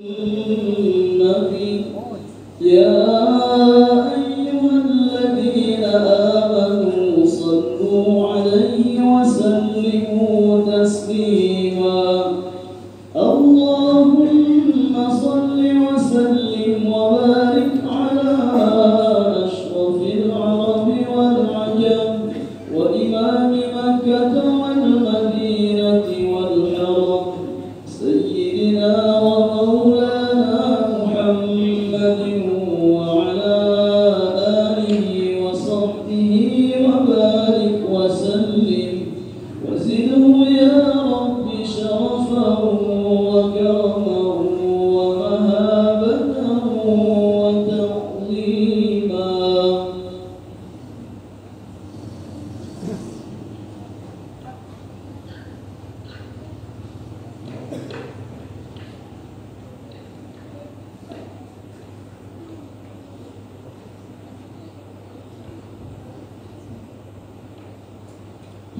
النبي يا أيها الذين عليه وسلموا تسليما.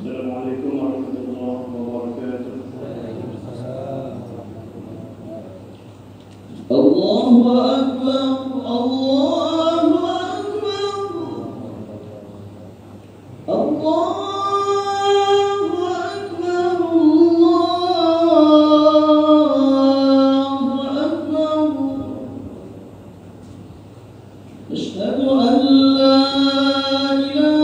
السلام عليكم ورحمة الله وبركاته. الله أكبر الله أكبر. الله أشهد أن لا إله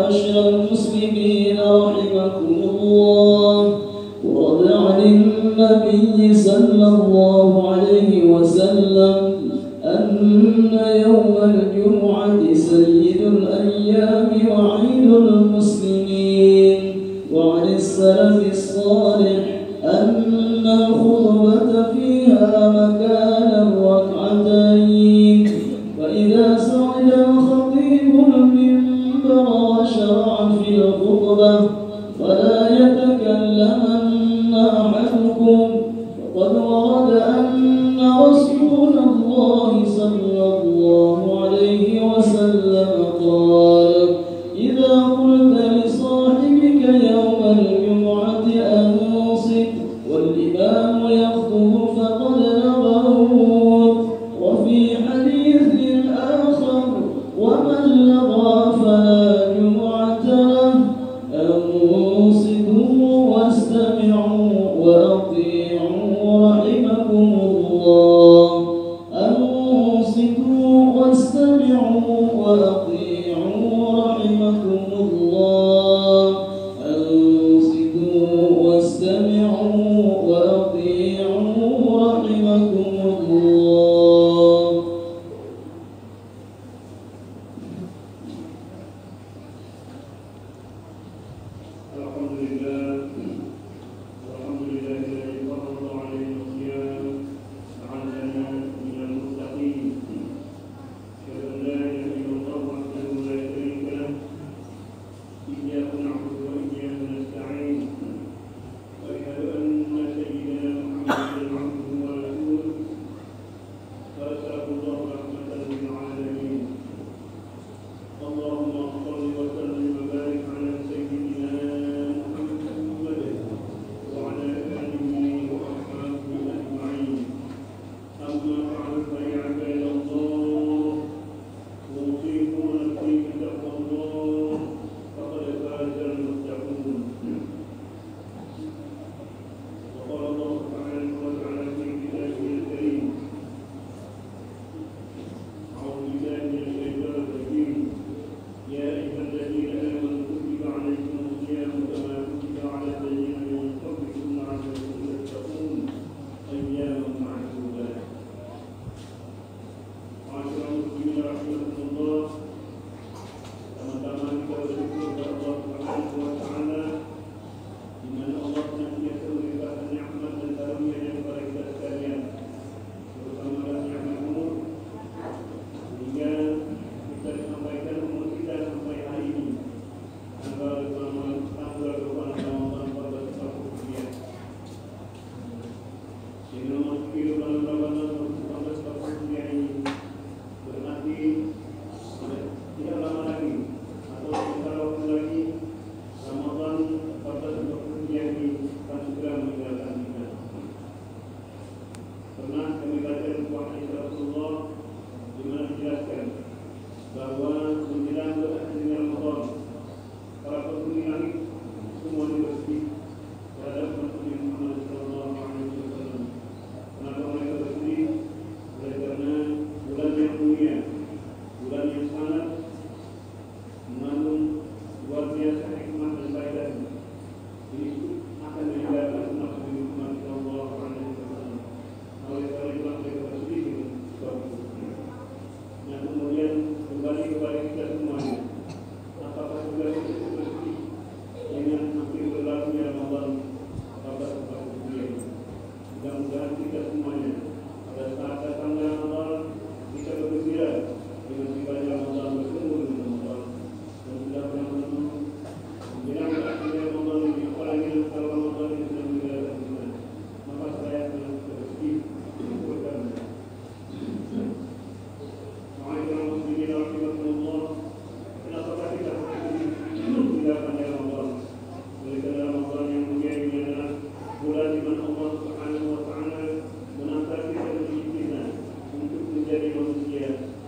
معاشر المسلمين رحمكم الله ورد عن النبي صلى الله عليه وسلم أن يوم الجمعة سيد الأيام وعيد المسلمين. وعن السلف الصالح أن الخطبة فيها مكان وشرع في الخطبة Alhamdulillah. dedicated.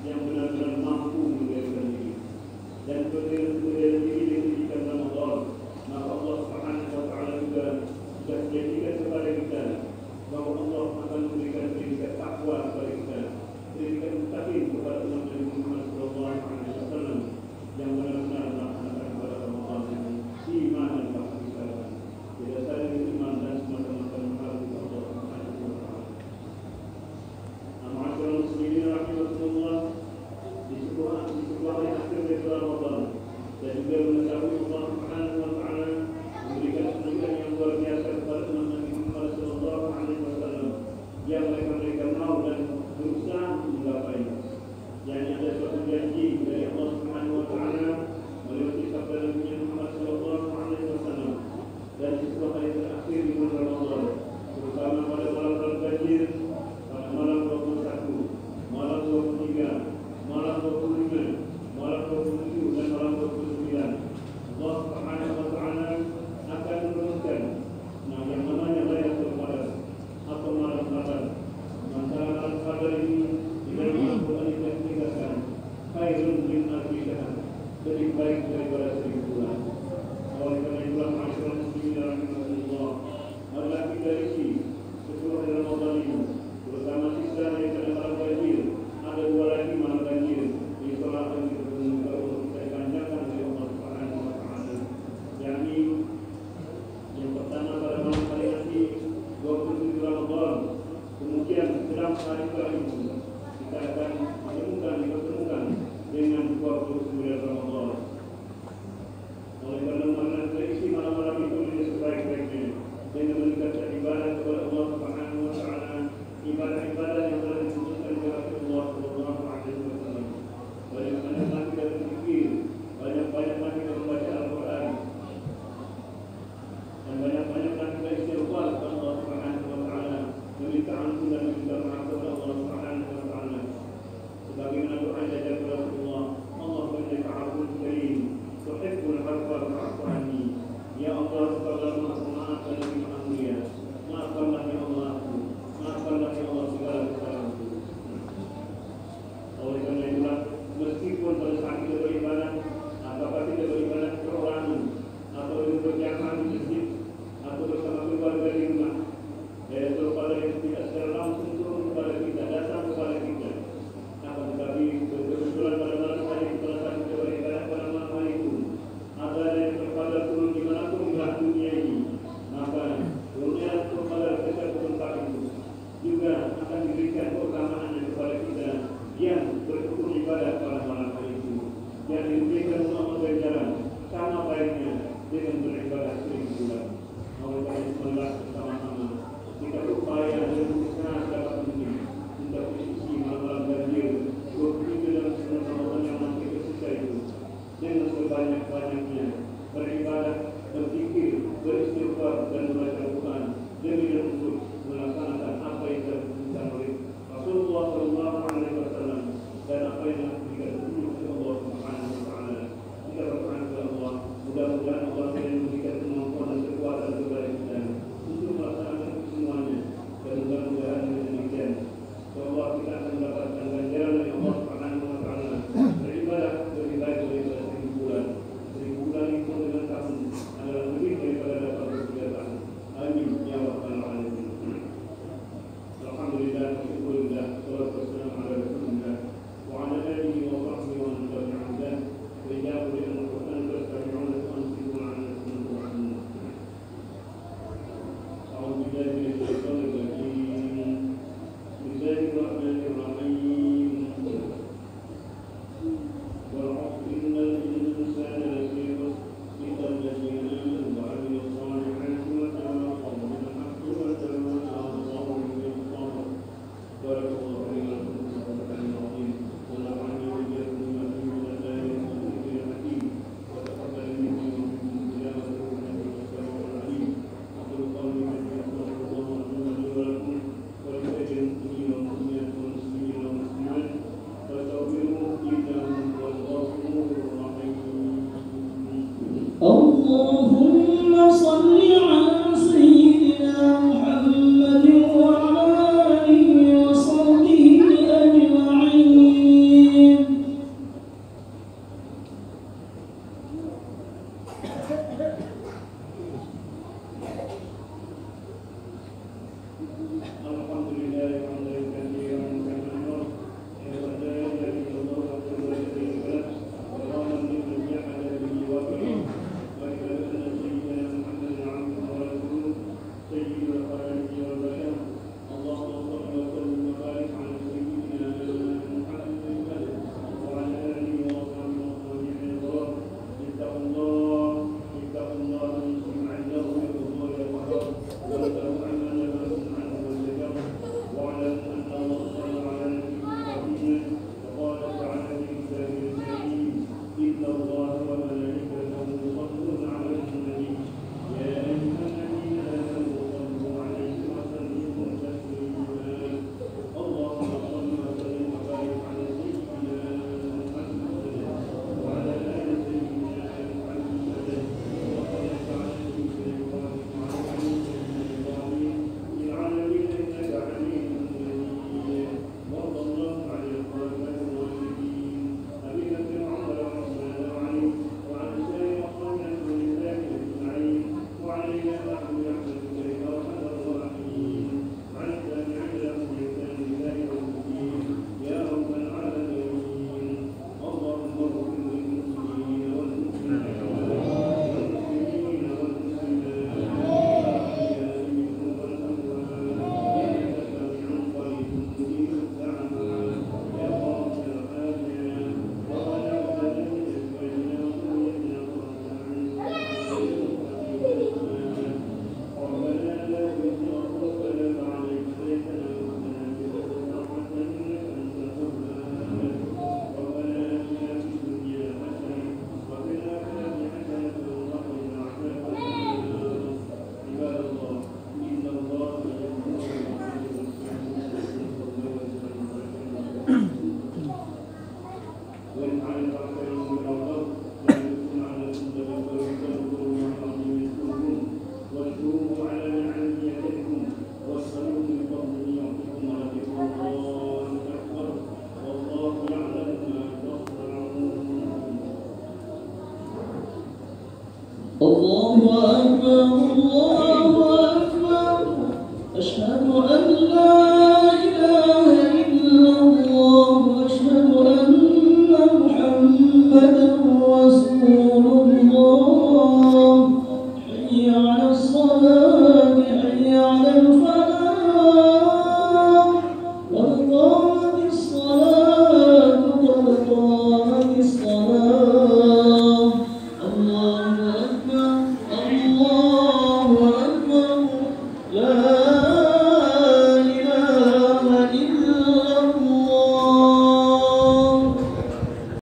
beribadah sering bulan. Oleh karena sama-sama. Jika upaya